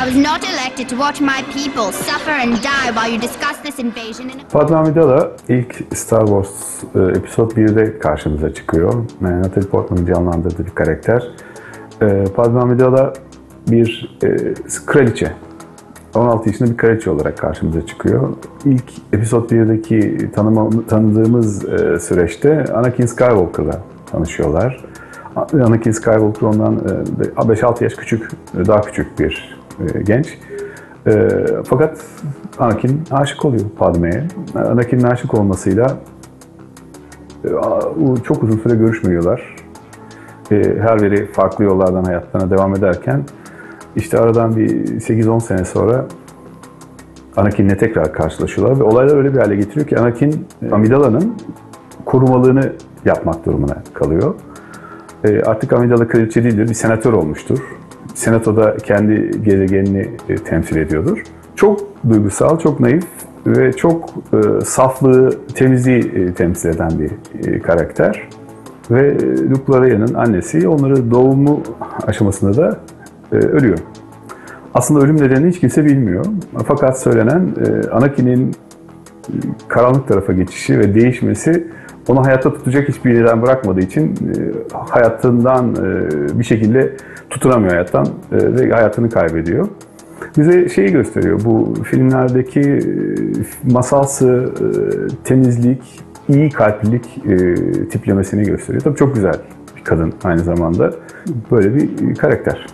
I was not elected to watch my people suffer and die while you discuss this invasion in a Padme Amidala ilk Star Wars e, Episode 1'de karşımıza çıkıyor. E, Natalie Portman'ın canlandırdığı bir karakter. E, Padme Amidala bir e, kraliçe. 16 yaşında bir kraliçe olarak karşımıza çıkıyor. İlk Episode 1'deki tanıma, tanıdığımız e, süreçte Anakin Skywalker'la tanışıyorlar. Anakin Skywalker ondan e, 5-6 yaş küçük, e, daha küçük bir e, genç. E, fakat Anakin aşık oluyor Padme'ye. Anakin'in aşık olmasıyla e, çok uzun süre görüşmüyorlar. E, her biri farklı yollardan hayatlarına devam ederken işte aradan bir 8-10 sene sonra Anakin'le tekrar karşılaşıyorlar ve olaylar öyle bir hale getiriyor ki Anakin Amidala'nın korumalığını yapmak durumuna kalıyor. Artık Amidala kraliçe değildir, bir senatör olmuştur. Senatoda kendi gezegenini e, temsil ediyordur. Çok duygusal, çok naif ve çok e, saflığı, temizliği e, temsil eden bir e, karakter. Ve e, Luke Laraya'nın annesi onları doğumu aşamasında da e, ölüyor. Aslında ölüm nedenini hiç kimse bilmiyor. Fakat söylenen e, Anakin'in karanlık tarafa geçişi ve değişmesi onu hayatta tutacak hiçbir neden bırakmadığı için e, hayatından e, bir şekilde tutunamıyor hayattan e, ve hayatını kaybediyor. Bize şeyi gösteriyor, bu filmlerdeki masalsı temizlik, iyi kalplilik tiplemesini gösteriyor. Tabii çok güzel bir kadın aynı zamanda. Böyle bir karakter.